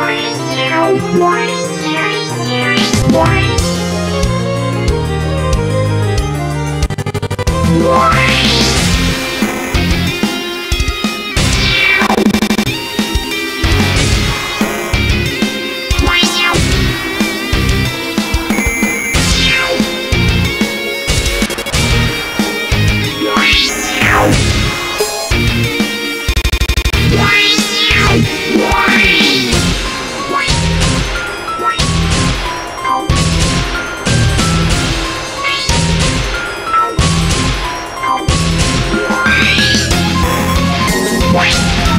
Why? Why? Why? Why?